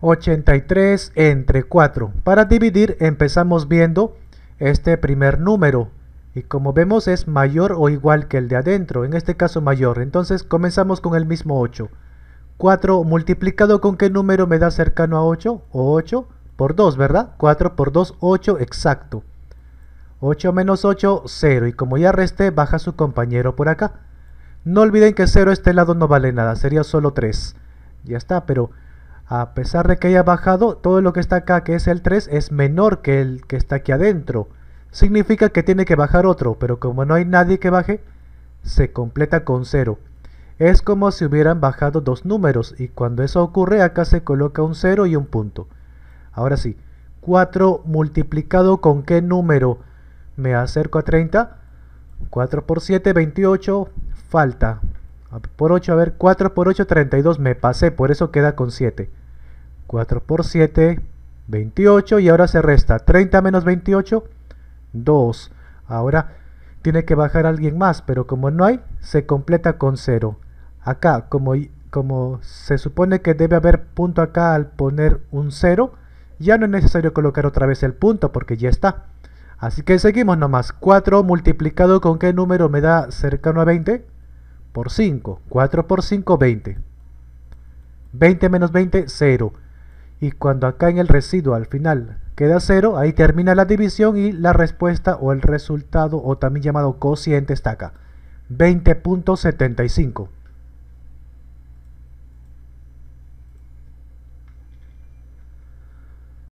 83 entre 4. Para dividir empezamos viendo este primer número y como vemos es mayor o igual que el de adentro, en este caso mayor. Entonces comenzamos con el mismo 8. 4 multiplicado con qué número me da cercano a 8 o 8 por 2, ¿verdad? 4 por 2, 8 exacto. 8 menos 8, 0 y como ya resté baja su compañero por acá. No olviden que 0 este lado no vale nada, sería solo 3. Ya está, pero a pesar de que haya bajado, todo lo que está acá, que es el 3, es menor que el que está aquí adentro. Significa que tiene que bajar otro, pero como no hay nadie que baje, se completa con 0. Es como si hubieran bajado dos números, y cuando eso ocurre, acá se coloca un 0 y un punto. Ahora sí, 4 multiplicado con qué número me acerco a 30? 4 por 7, 28, falta. Por 8, a ver, 4 por 8, 32, me pasé, por eso queda con 7. 4 por 7, 28 y ahora se resta 30 menos 28, 2. Ahora tiene que bajar alguien más, pero como no hay, se completa con 0. Acá, como, como se supone que debe haber punto acá al poner un 0, ya no es necesario colocar otra vez el punto porque ya está. Así que seguimos nomás. 4 multiplicado con qué número me da cercano a 20? Por 5. 4 por 5, 20. 20 menos 20, 0 y cuando acá en el residuo al final queda 0, ahí termina la división y la respuesta o el resultado o también llamado cociente está acá, 20.75.